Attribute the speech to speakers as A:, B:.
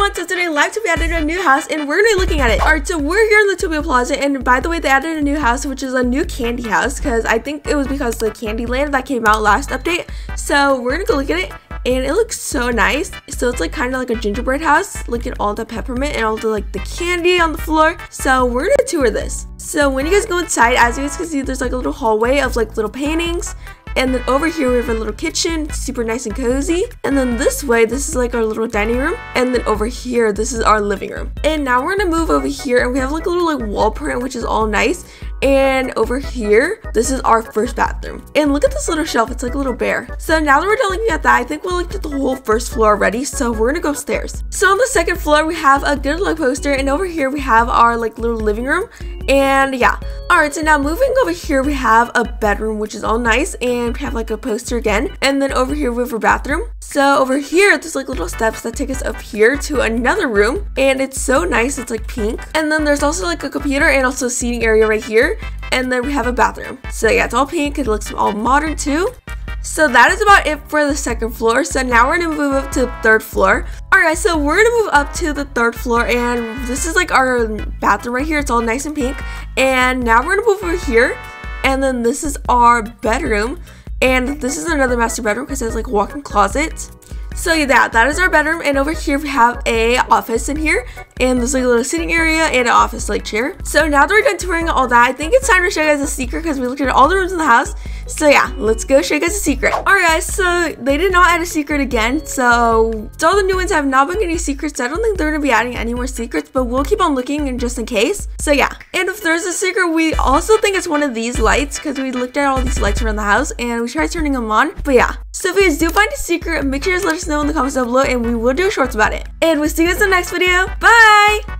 A: everyone, so today Livetopia added a new house and we're gonna be looking at it. Alright, so we're here in the Topia Plaza and by the way, they added a new house which is a new candy house because I think it was because the Candyland that came out last update. So we're gonna go look at it and it looks so nice. So it's like kind of like a gingerbread house. Look at all the peppermint and all the like the candy on the floor. So we're gonna tour this. So when you guys go inside, as you guys can see, there's like a little hallway of like little paintings and then over here we have a little kitchen, super nice and cozy. And then this way, this is like our little dining room. And then over here, this is our living room. And now we're gonna move over here and we have like a little like wall print, which is all nice. And over here, this is our first bathroom. And look at this little shelf, it's like a little bear. So now that we're done looking at that, I think we looked at the whole first floor already. So we're gonna go upstairs. So on the second floor, we have a good luck poster. And over here, we have our like little living room. And yeah, all right, so now moving over here, we have a bedroom, which is all nice. And we have like a poster again. And then over here, we have a bathroom. So over here, there's like little steps that take us up here to another room. And it's so nice, it's like pink. And then there's also like a computer and also a seating area right here. And then we have a bathroom. So yeah, it's all pink, it looks all modern too. So that is about it for the second floor. So now we're gonna move up to the third floor. Alright, so we're gonna move up to the third floor and this is like our bathroom right here. It's all nice and pink. And now we're gonna move over here. And then this is our bedroom. And this is another master bedroom because it has like walk-in closet. So yeah, that, that is our bedroom. And over here we have a office in here. And there's like a little sitting area and an office like chair. So now that we're done touring all that, I think it's time to show you guys a secret because we looked at all the rooms in the house. So yeah, let's go show you guys a secret. Alright guys, so they did not add a secret again. So, so all the new ones have not been getting secrets. I don't think they're to be adding any more secrets, but we'll keep on looking and just in case. So yeah, and if there's a secret, we also think it's one of these lights because we looked at all these lights around the house and we tried turning them on. But yeah, so if you guys do find a secret, make sure to let us know in the comments down below and we will do shorts about it. And we'll see you guys in the next video. Bye!